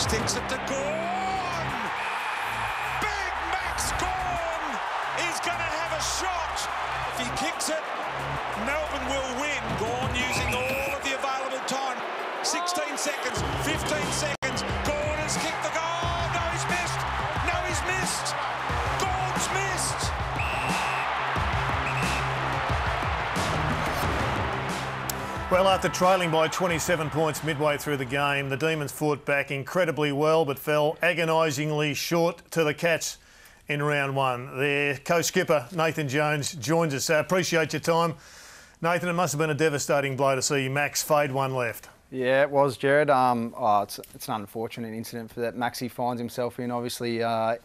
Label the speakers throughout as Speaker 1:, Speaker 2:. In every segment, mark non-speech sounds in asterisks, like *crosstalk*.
Speaker 1: Sticks it to Gawn. Big Max Gawn is going to have a shot. If he kicks it, Melbourne will win. Gawn using all of the available time. 16 seconds, 15 seconds.
Speaker 2: Well, after trailing by 27 points midway through the game, the Demons fought back incredibly well but fell agonisingly short to the Cats in round one. Their co-skipper, Nathan Jones, joins us. Uh, appreciate your time. Nathan, it must have been a devastating blow to see Max fade one left.
Speaker 3: Yeah, it was, Jared. Um, oh, it's, it's an unfortunate incident for that Maxi finds himself in. Obviously, uh,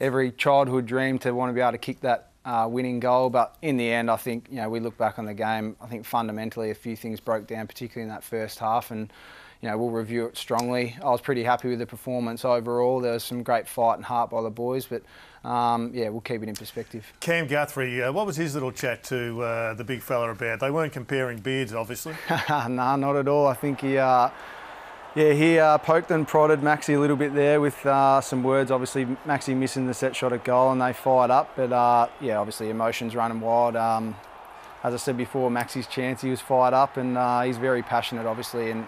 Speaker 3: every childhood dream to want to be able to kick that uh, winning goal. But in the end, I think you know we look back on the game. I think fundamentally a few things broke down, particularly in that first half, and you know we'll review it strongly. I was pretty happy with the performance overall. There was some great fight and heart by the boys, but um, yeah, we'll keep it in perspective.
Speaker 2: Cam Guthrie, uh, what was his little chat to uh, the big fella about? They weren't comparing beards, obviously. *laughs*
Speaker 3: nah, not at all. I think he. Yeah, he uh, poked and prodded Maxi a little bit there with uh, some words. Obviously, Maxi missing the set shot at goal and they fired up. But uh, yeah, obviously emotions running wild. Um, as I said before, Maxi's chance, he was fired up and uh, he's very passionate, obviously. And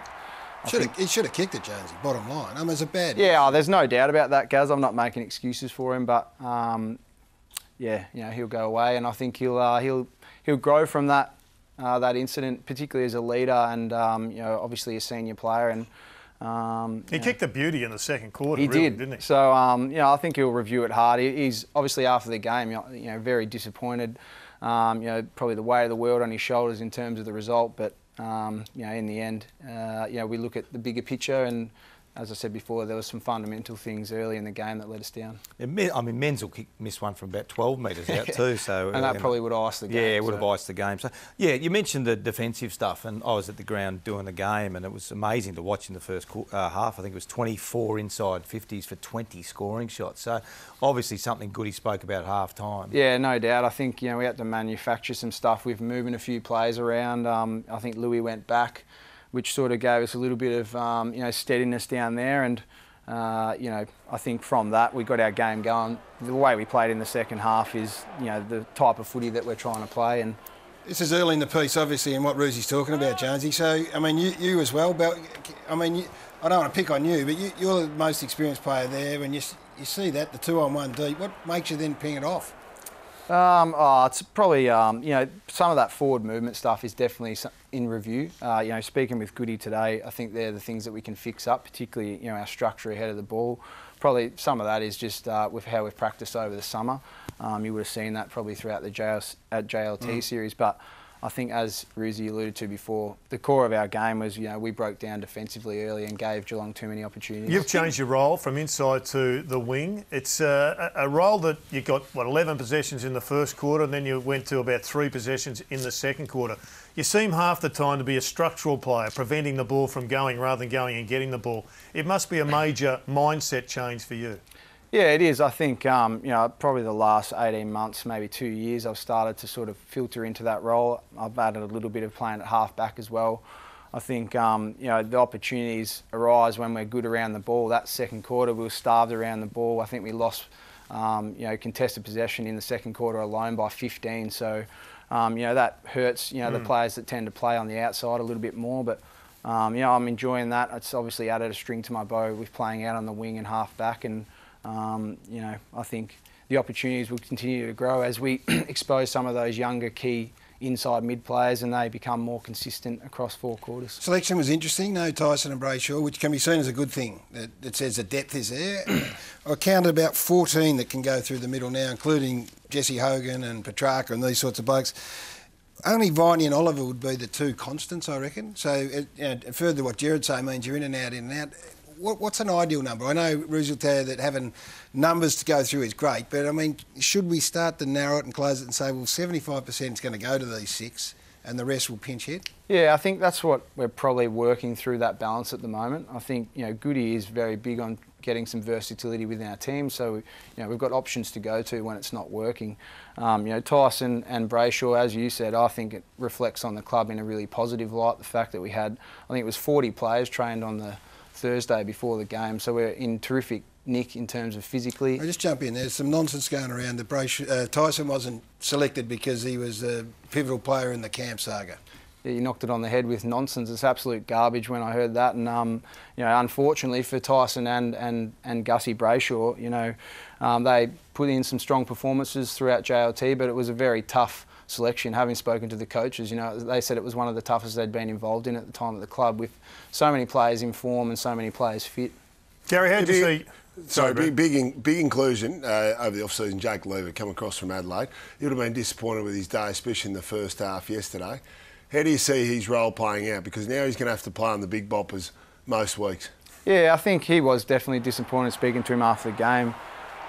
Speaker 4: should have, he should have kicked it, Jonesy. Bottom line, I mean, it's a bad.
Speaker 3: Yeah, oh, there's no doubt about that, Gaz. I'm not making excuses for him, but um, yeah, you know, he'll go away, and I think he'll uh, he'll he'll grow from that uh, that incident, particularly as a leader and um, you know, obviously a senior player and.
Speaker 2: Um, he kicked know, the beauty in the second quarter.
Speaker 3: He
Speaker 2: really,
Speaker 3: did,
Speaker 2: didn't he?
Speaker 3: So um, you know, I think he'll review it hard. He, he's obviously after the game, you know, very disappointed. Um, you know, probably the weight of the world on his shoulders in terms of the result, but um, you know, in the end, uh, you know, we look at the bigger picture and as I said before, there were some fundamental things early in the game that let us down.
Speaker 5: I mean, Menzel missed one from about 12 metres out *laughs* too, so
Speaker 3: and that uh, probably would have iced the game.
Speaker 5: Yeah, it would so. have iced the game. So yeah, you mentioned the defensive stuff, and I was at the ground doing the game, and it was amazing to watch in the first uh, half. I think it was 24 inside 50s for 20 scoring shots. So obviously something good he spoke about half time.
Speaker 3: Yeah, no doubt. I think you know we had to manufacture some stuff with moving a few players around. Um, I think Louis went back which sort of gave us a little bit of um, you know steadiness down there. And uh, you know, I think from that we got our game going. The way we played in the second half is you know the type of footy that we're trying to play. And
Speaker 4: this is early in the piece, obviously, and what Rosie's talking about, Jonesy. So I mean, you, you as well. But I mean, you, I don't want to pick on you, but you, you're the most experienced player there. When you you see that the two on one deep, what makes you then ping it off?
Speaker 3: Um, oh, it's probably um, you know some of that forward movement stuff is definitely in review. Uh, you know, speaking with Goody today, I think they're the things that we can fix up, particularly you know our structure ahead of the ball. Probably some of that is just uh, with how we've practiced over the summer. Um, you would have seen that probably throughout the JL, at JLT mm. series, but I think, as Roosy alluded to before, the core of our game was, you know, we broke down defensively early and gave Geelong too many opportunities.
Speaker 2: You've changed your role from inside to the wing. It's uh, a role that you got, what, 11 possessions in the first quarter, and then you went to about three possessions in the second quarter. You seem half the time to be a structural player, preventing the ball from going rather than going and getting the ball. It must be a major mindset change for you.
Speaker 3: Yeah, it is. I think um, you know probably the last 18 months, maybe two years, I've started to sort of filter into that role. I've added a little bit of playing at half back as well. I think um, you know the opportunities arise when we're good around the ball. That second quarter, we were starved around the ball. I think we lost um, you know contested possession in the second quarter alone by 15. So um, you know that hurts. You know mm. the players that tend to play on the outside a little bit more, but. Um, you know, I'm enjoying that. It's obviously added a string to my bow with playing out on the wing and half back, and um, you know, I think the opportunities will continue to grow as we *clears throat* expose some of those younger key inside mid players and they become more consistent across four quarters.
Speaker 4: Selection was interesting, no Tyson and Brayshaw, which can be seen as a good thing. That, says the depth is there. *clears throat* I counted about 14 that can go through the middle now, including Jesse Hogan and Petracca and these sorts of blokes. Only Viney and Oliver would be the two constants, I reckon. So, it, you know, further what Jared say means you're in and out, in and out what, what's an ideal number? I know Roosy will tell you that having numbers to go through is great, but I mean, should we start to narrow it and close it and say, well, 75% is going to go to these six and the rest will pinch hit?
Speaker 3: Yeah, I think that's what we're probably working through that balance at the moment. I think, you know, Goody is very big on getting some versatility within our team. So, you know, we've got options to go to when it's not working. Um, you know, Tyson and Brayshaw, as you said, I think it reflects on the club in a really positive light. The fact that we had, I think it was 40 players trained on the Thursday before the game, so we're in terrific nick in terms of physically.
Speaker 4: I'll just jump in. There's some nonsense going around that uh, Tyson wasn't selected because he was a pivotal player in the camp saga.
Speaker 3: Yeah, you knocked it on the head with nonsense. It's absolute garbage when I heard that. And, um, you know, unfortunately for Tyson and, and, and Gussie Brayshaw, you know, um, they put in some strong performances throughout JLT, but it was a very tough selection. Having spoken to the coaches, you know, they said it was one of the toughest they'd been involved in at the time at the club with so many players in form and so many players fit.
Speaker 2: Gary, how do you see...
Speaker 6: Sorry, big, big, in, big inclusion uh, over the off-season. Jake Lever come across from Adelaide. He would have been disappointed with his day, especially in the first half yesterday. How do you see his role playing out? Because now he's going to have to play on the big boppers most weeks.
Speaker 3: Yeah, I think he was definitely disappointed speaking to him after the game.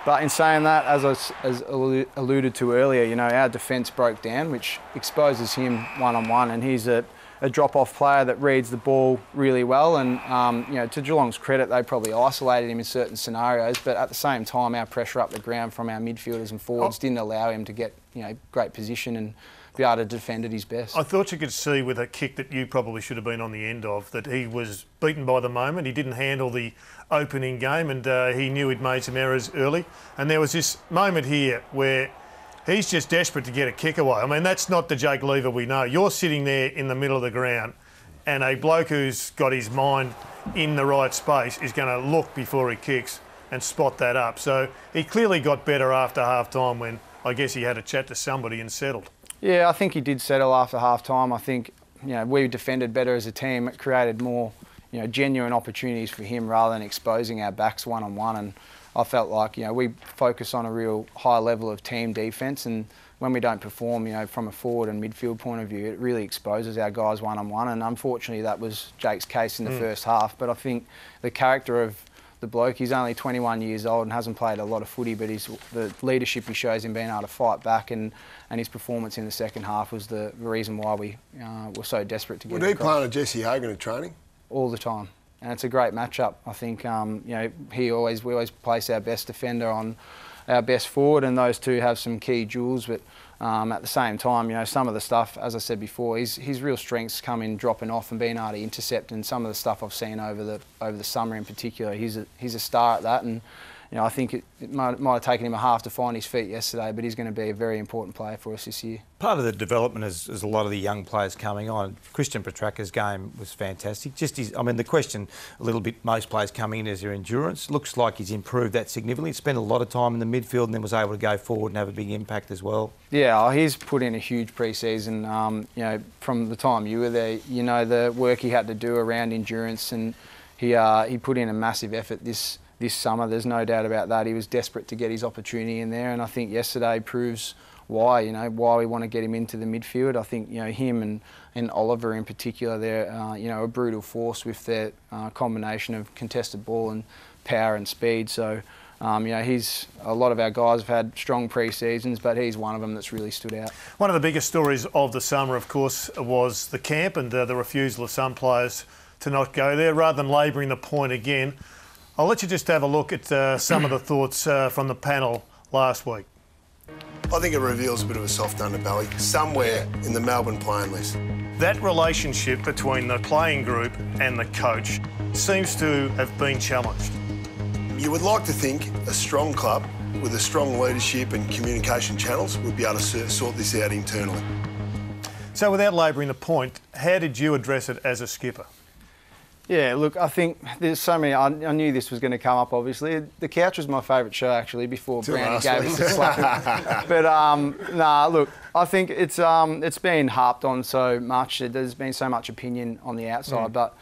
Speaker 3: But in saying that, as I as alluded to earlier, you know, our defence broke down, which exposes him one on one, and he's a a drop-off player that reads the ball really well. And um, you know, to Geelong's credit, they probably isolated him in certain scenarios. But at the same time, our pressure up the ground from our midfielders and forwards oh. didn't allow him to get you know great position and be able to defend at his best.
Speaker 2: I thought you could see with a kick that you probably should have been on the end of that he was beaten by the moment. He didn't handle the opening game and uh, he knew he'd made some errors early. And there was this moment here where He's just desperate to get a kick away. I mean, that's not the Jake Lever we know. You're sitting there in the middle of the ground, and a bloke who's got his mind in the right space is going to look before he kicks and spot that up. So he clearly got better after half time when I guess he had a chat to somebody and settled.
Speaker 3: Yeah, I think he did settle after half time. I think you know we defended better as a team. It created more you know genuine opportunities for him rather than exposing our backs one on one and I felt like you know we focus on a real high level of team defence, and when we don't perform, you know, from a forward and midfield point of view, it really exposes our guys one on one. And unfortunately, that was Jake's case in the mm. first half. But I think the character of the bloke, he's only 21 years old and hasn't played a lot of footy, but he's, the leadership he shows in being able to fight back and, and his performance in the second half was the reason why we uh, were so desperate to get.
Speaker 6: Would he play on Jesse Hogan at training?
Speaker 3: All the time and it's a great matchup. I think um, you know he always we always place our best defender on our best forward, and those two have some key jewels. But um, at the same time, you know some of the stuff, as I said before, his his real strengths come in dropping off and being able to intercept. And some of the stuff I've seen over the over the summer in particular, he's a, he's a star at that. And you know, I think it, it might, might, have taken him a half to find his feet yesterday, but he's going to be a very important player for us this year.
Speaker 5: Part of the development is, is a lot of the young players coming on. Christian Petracca's game was fantastic. Just his, I mean, the question a little bit, most players coming in is their endurance. Looks like he's improved that significantly. He Spent a lot of time in the midfield and then was able to go forward and have a big impact as well.
Speaker 3: Yeah, oh, he's put in a huge pre-season. Um, you know, from the time you were there, you know the work he had to do around endurance and he uh, he put in a massive effort this this summer. There's no doubt about that. He was desperate to get his opportunity in there, and I think yesterday proves why. You know why we want to get him into the midfield. I think you know him and, and Oliver in particular. They're uh, you know a brutal force with their uh, combination of contested ball and power and speed. So. Um, you know, he's a lot of our guys have had strong pre-seasons, but he's one of them that's really stood out.
Speaker 2: One of the biggest stories of the summer, of course, was the camp and uh, the refusal of some players to not go there. Rather than labouring the point again, I'll let you just have a look at uh, some of the thoughts uh, from the panel last week.
Speaker 6: I think it reveals a bit of a soft underbelly somewhere in the Melbourne playing list.
Speaker 2: That relationship between the playing group and the coach seems to have been challenged.
Speaker 6: You would like to think a strong club with a strong leadership and communication channels would be able to sort this out internally.
Speaker 2: So, without labouring the point, how did you address it as a skipper?
Speaker 3: Yeah, look, I think there's so many. I, I knew this was going to come up. Obviously, the couch was my favourite show actually before Brandy gave us the slap. *laughs* but um, nah, look, I think it's um, it's been harped on so much. There's been so much opinion on the outside, mm. but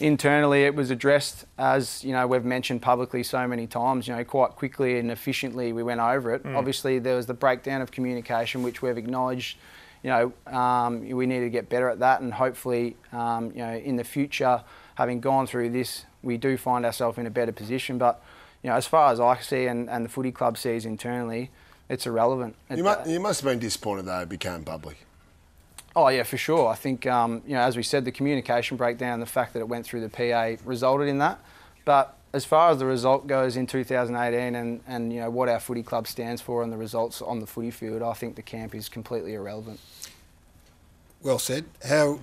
Speaker 3: internally it was addressed as you know we've mentioned publicly so many times. You know, quite quickly and efficiently we went over it. Mm. Obviously, there was the breakdown of communication, which we've acknowledged. You know, um, we need to get better at that, and hopefully, um, you know, in the future having gone through this, we do find ourselves in a better position. But you know, as far as I see and, and the footy club sees internally, it's irrelevant.
Speaker 6: You, must, you must have been disappointed though it became public.
Speaker 3: Oh yeah, for sure. I think um, you know, as we said, the communication breakdown, the fact that it went through the PA resulted in that. But as far as the result goes in 2018 and, and you know what our footy club stands for and the results on the footy field, I think the camp is completely irrelevant.
Speaker 4: Well said. How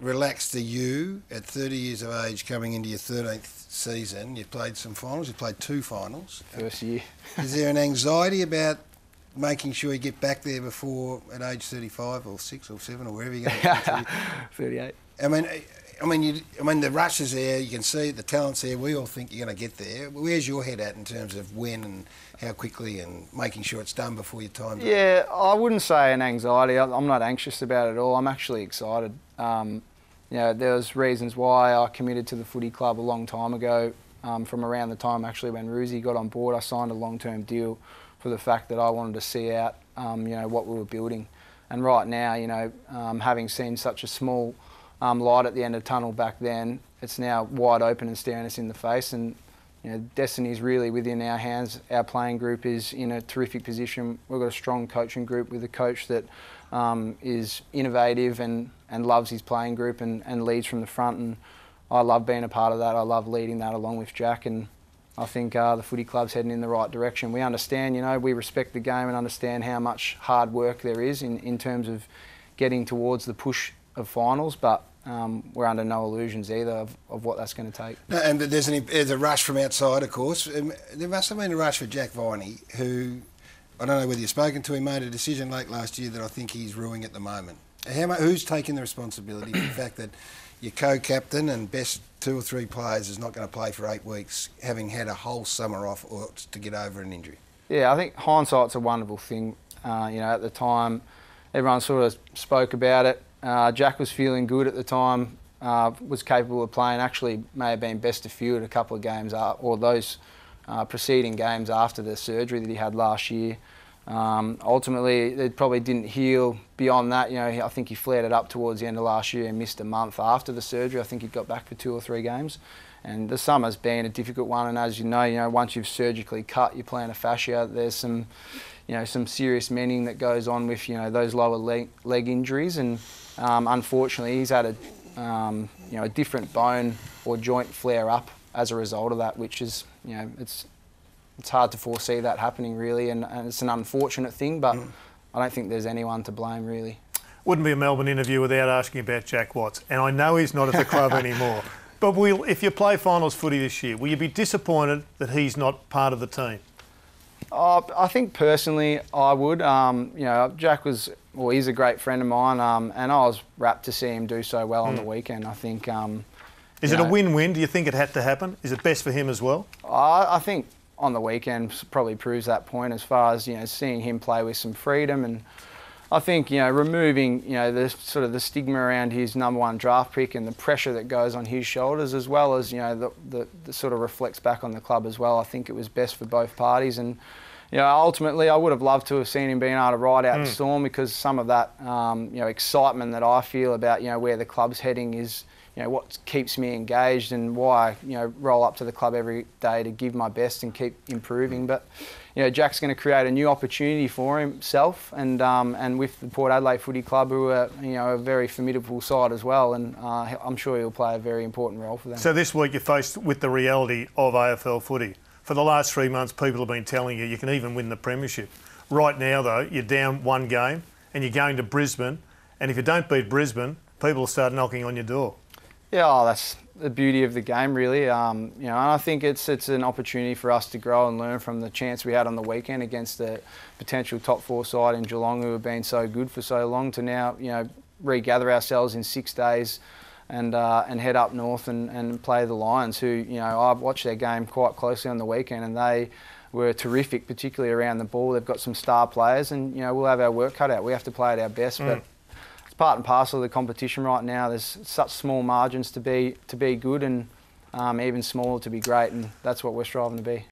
Speaker 4: relaxed are you at 30 years of age coming into your 13th season? You've played some finals, you've played two finals.
Speaker 3: First year.
Speaker 4: Is there an anxiety about making sure you get back there before at age 35 or 6 or 7 or wherever you're going *laughs* to
Speaker 3: 38.
Speaker 4: I mean, I mean, you, I mean, the rush is there. You can see the talent's there. We all think you're going to get there. Where's your head at in terms of when and how quickly and making sure it's done before your time?
Speaker 3: Yeah, I wouldn't say an anxiety. I'm not anxious about it at all. I'm actually excited. Um, you know, there was reasons why I committed to the footy club a long time ago. Um, from around the time actually when Roosy got on board, I signed a long-term deal for the fact that I wanted to see out, um, you know, what we were building. And right now, you know, um, having seen such a small um, light at the end of the tunnel back then, it's now wide open and staring us in the face. And you know, really within our hands. Our playing group is in a terrific position. We've got a strong coaching group with a coach that um, is innovative and, and loves his playing group and, and leads from the front. And I love being a part of that. I love leading that along with Jack. And I think uh, the footy club's heading in the right direction. We understand, you know, we respect the game and understand how much hard work there is in, in terms of getting towards the push of finals, but um, we're under no illusions either of, of what that's going to take.
Speaker 4: No, and there's, an, there's a rush from outside, of course. Um, There must have been a rush for Jack Viney, who I don't know whether you've spoken to him, made a decision late last year that I think he's ruining at the moment. How, who's taking the responsibility for the *coughs* fact that your co-captain and best two or three players is not going to play for eight weeks, having had a whole summer off or to get over an injury?
Speaker 3: Yeah, I think hindsight's a wonderful thing. Uh, you know, at the time, everyone sort of spoke about it. Uh, Jack was feeling good at the time, uh, was capable of playing. Actually, may have been best of few at a couple of games, uh, or those uh, preceding games after the surgery that he had last year. Um, ultimately, it probably didn't heal beyond that. You know, I think he flared it up towards the end of last year and missed a month after the surgery. I think he got back for two or three games. And the summer's been a difficult one. And as you know, you know, once you've surgically cut your plantar fascia, there's some, you know, some serious mending that goes on with you know those lower leg, leg injuries. And um, unfortunately, he's had a, um, you know, a different bone or joint flare up as a result of that, which is, you know, it's it's hard to foresee that happening really, and, and it's an unfortunate thing, but I don't think there's anyone to blame really.
Speaker 2: Wouldn't be a Melbourne interview without asking about Jack Watts. And I know he's not at the club *laughs* anymore. But will, if you play finals footy this year, will you be disappointed that he's not part of the team?
Speaker 3: Uh, I think personally, I would. Um, you know, Jack was, well, he's a great friend of mine, um, and I was rapt to see him do so well on the weekend. I think. Um,
Speaker 2: Is it a win-win? Do you think it had to happen? Is it best for him as well?
Speaker 3: I, I think on the weekend probably proves that point as far as you know seeing him play with some freedom and I think you know removing you know the sort of the stigma around his number one draft pick and the pressure that goes on his shoulders as well as you know the, the, the sort of reflects back on the club as well. I think it was best for both parties and. You know, ultimately, I would have loved to have seen him being able to ride out the storm because some of that, um, you know, excitement that I feel about, you know, where the club's heading is, you know, what keeps me engaged and why, you know, roll up to the club every day to give my best and keep improving. But, you know, Jack's going to create a new opportunity for himself and um, and with the Port Adelaide Footy Club, who are, you know, a very formidable side as well. And uh, I'm sure he'll play a very important role for them.
Speaker 2: So this week you're faced with the reality of AFL footy. For the last three months, people have been telling you you can even win the premiership. Right now, though, you're down one game and you're going to Brisbane. And if you don't beat Brisbane, people will start knocking on your door.
Speaker 3: Yeah, oh, that's the beauty of the game, really. Um, you know, and I think it's it's an opportunity for us to grow and learn from the chance we had on the weekend against the potential top four side in Geelong, who have been so good for so long. To now, you know, regather ourselves in six days. And, uh, and head up north and, and play the Lions, who, you know, I watched their game quite closely on the weekend and they were terrific, particularly around the ball. They've got some star players and, you know, we'll have our work cut out. We have to play at our best, but it's part and parcel of the competition right now. There's such small margins to be to be good, and um, even smaller to be great, and that's what we're striving to be.